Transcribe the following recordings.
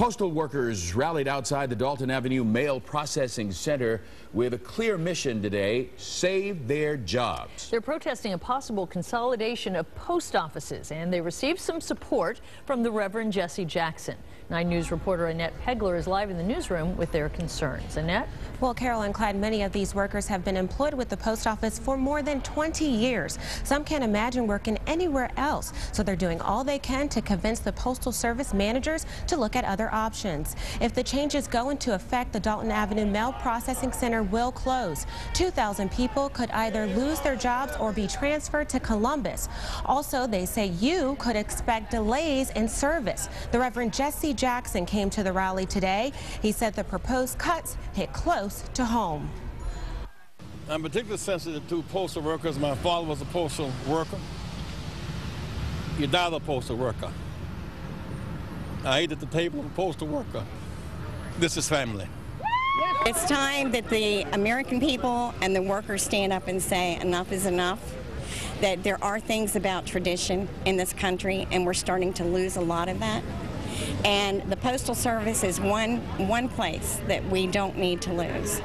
Postal workers rallied outside the Dalton Avenue Mail Processing Center with a clear mission today, save their jobs. They're protesting a possible consolidation of post offices, and they received some support from the Reverend Jesse Jackson. 9 News reporter Annette Pegler is live in the newsroom with their concerns. Annette? Well, Carol and Clyde, many of these workers have been employed with the post office for more than 20 years. Some can't imagine working anywhere else, so they're doing all they can to convince the Postal Service managers to look at other options. If the changes go into effect, the Dalton Avenue Mail Processing Center will close. 2,000 people could either lose their jobs or be transferred to Columbus. Also, they say you could expect delays in service. The Reverend Jesse Jackson came to the rally today. He said the proposed cuts hit close to home. I'm particularly sensitive to postal workers. My father was a postal worker. Your dad's a postal worker. I ate at the table postal worker. This is family. It's time that the American people and the workers stand up and say enough is enough. That there are things about tradition in this country, and we're starting to lose a lot of that. And the Postal Service is one, one place that we don't need to lose.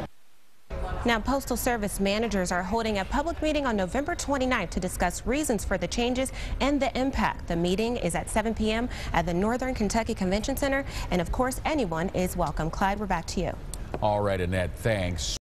Now, Postal Service managers are holding a public meeting on November 29th to discuss reasons for the changes and the impact. The meeting is at 7 p.m. at the Northern Kentucky Convention Center, and of course, anyone is welcome. Clyde, we're back to you. All right, Annette, thanks.